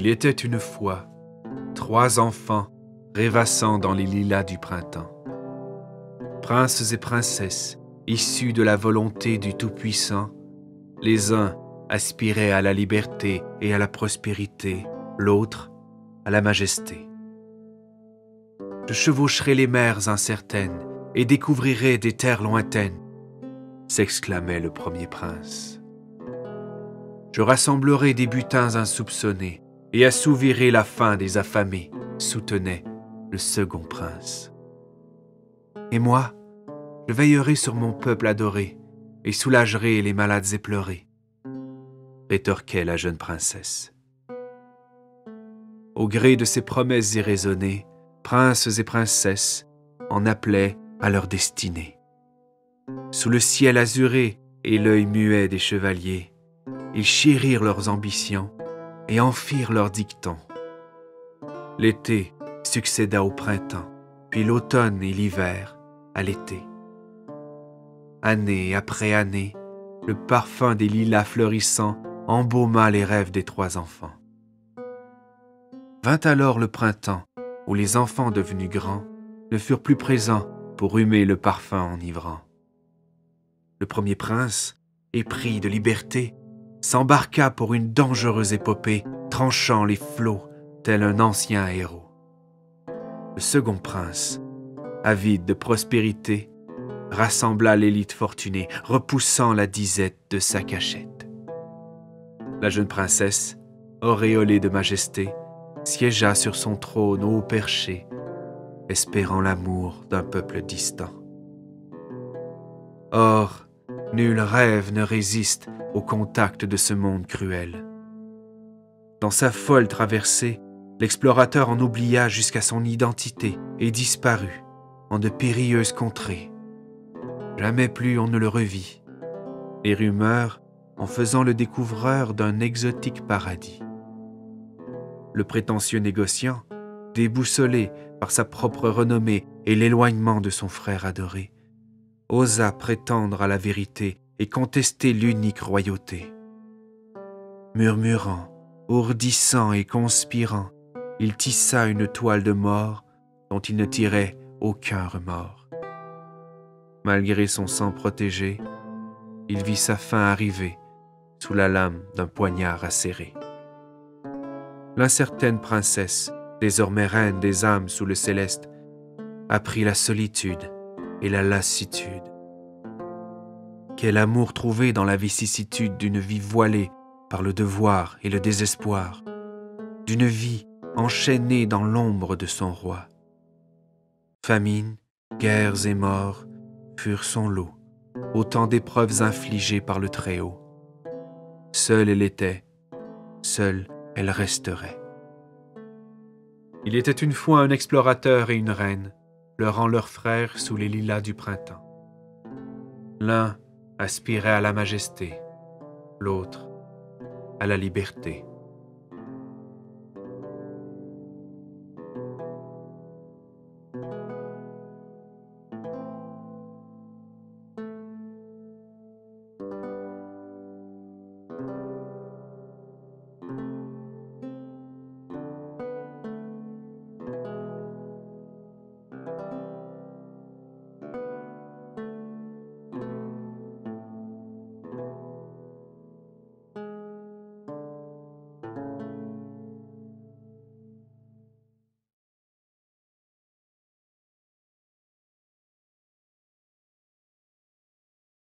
Il était une fois trois enfants rêvassant dans les lilas du printemps. Princes et princesses, issus de la volonté du Tout-Puissant, les uns aspiraient à la liberté et à la prospérité, l'autre à la majesté. Je chevaucherai les mers incertaines et découvrirai des terres lointaines, s'exclamait le premier prince. Je rassemblerai des butins insoupçonnés et assouvirai la faim des affamés, soutenait le second prince. Et moi, je veillerai sur mon peuple adoré et soulagerai les malades éplorés, rétorquait la jeune princesse. Au gré de ces promesses irraisonnées, princes et princesses en appelaient à leur destinée. Sous le ciel azuré et l'œil muet des chevaliers, ils chérirent leurs ambitions et en firent leurs dictons. L'été succéda au printemps, puis l'automne et l'hiver à l'été. Année après année, le parfum des lilas fleurissants embauma les rêves des trois enfants. Vint alors le printemps, où les enfants devenus grands ne furent plus présents pour humer le parfum enivrant. Le premier prince, épris de liberté, s'embarqua pour une dangereuse épopée, tranchant les flots tel un ancien héros. Le second prince, avide de prospérité, rassembla l'élite fortunée, repoussant la disette de sa cachette. La jeune princesse, auréolée de majesté, siégea sur son trône haut perché, espérant l'amour d'un peuple distant. Or, nul rêve ne résiste au contact de ce monde cruel. Dans sa folle traversée, l'explorateur en oublia jusqu'à son identité et disparut en de périlleuses contrées. Jamais plus on ne le revit. Les rumeurs en faisant le découvreur d'un exotique paradis. Le prétentieux négociant, déboussolé par sa propre renommée et l'éloignement de son frère adoré, osa prétendre à la vérité et contester l'unique royauté. Murmurant, ourdissant et conspirant, il tissa une toile de mort dont il ne tirait aucun remords. Malgré son sang protégé, il vit sa fin arriver sous la lame d'un poignard acéré. L'incertaine princesse, désormais reine des âmes sous le céleste, apprit la solitude et la lassitude. Quel amour trouvé dans la vicissitude d'une vie voilée par le devoir et le désespoir, d'une vie enchaînée dans l'ombre de son roi. Famine, guerres et morts furent son lot, autant d'épreuves infligées par le Très-Haut. Seule elle était, seule elle resterait. Il était une fois un explorateur et une reine, pleurant leurs frères sous les lilas du printemps. L'un aspirait à la majesté, l'autre à la liberté.